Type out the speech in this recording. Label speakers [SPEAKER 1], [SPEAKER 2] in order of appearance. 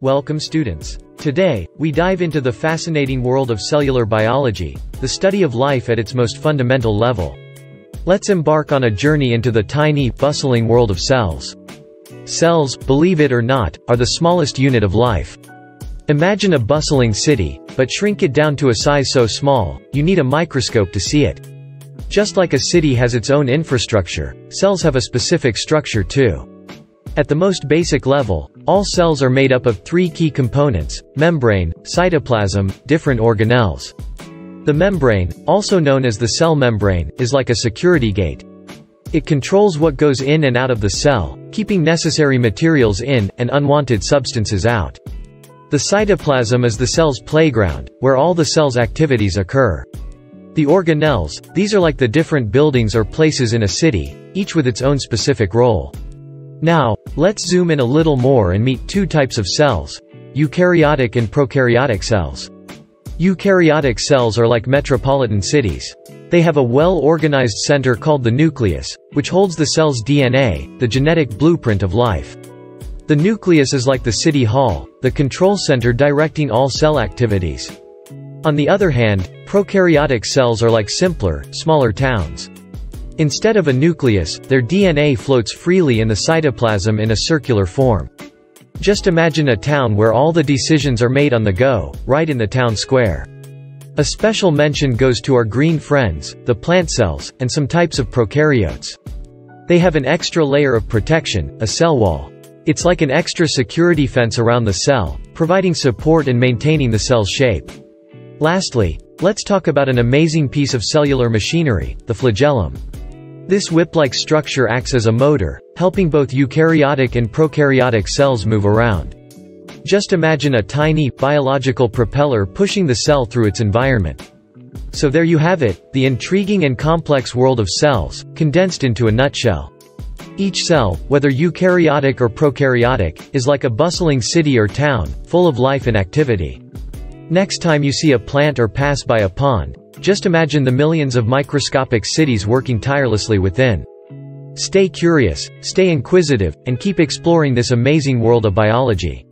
[SPEAKER 1] Welcome students. Today, we dive into the fascinating world of cellular biology, the study of life at its most fundamental level. Let's embark on a journey into the tiny, bustling world of cells. Cells, believe it or not, are the smallest unit of life. Imagine a bustling city, but shrink it down to a size so small, you need a microscope to see it. Just like a city has its own infrastructure, cells have a specific structure too. At the most basic level, all cells are made up of three key components, membrane, cytoplasm, different organelles. The membrane, also known as the cell membrane, is like a security gate. It controls what goes in and out of the cell, keeping necessary materials in, and unwanted substances out. The cytoplasm is the cell's playground, where all the cell's activities occur. The organelles, these are like the different buildings or places in a city, each with its own specific role. Now, let's zoom in a little more and meet two types of cells. Eukaryotic and prokaryotic cells. Eukaryotic cells are like metropolitan cities. They have a well-organized center called the nucleus, which holds the cell's DNA, the genetic blueprint of life. The nucleus is like the city hall, the control center directing all cell activities. On the other hand, prokaryotic cells are like simpler, smaller towns. Instead of a nucleus, their DNA floats freely in the cytoplasm in a circular form. Just imagine a town where all the decisions are made on the go, right in the town square. A special mention goes to our green friends, the plant cells, and some types of prokaryotes. They have an extra layer of protection, a cell wall. It's like an extra security fence around the cell, providing support and maintaining the cell's shape. Lastly, let's talk about an amazing piece of cellular machinery, the flagellum. This whip-like structure acts as a motor, helping both eukaryotic and prokaryotic cells move around. Just imagine a tiny, biological propeller pushing the cell through its environment. So there you have it, the intriguing and complex world of cells, condensed into a nutshell. Each cell, whether eukaryotic or prokaryotic, is like a bustling city or town, full of life and activity. Next time you see a plant or pass by a pond, just imagine the millions of microscopic cities working tirelessly within. Stay curious, stay inquisitive, and keep exploring this amazing world of biology.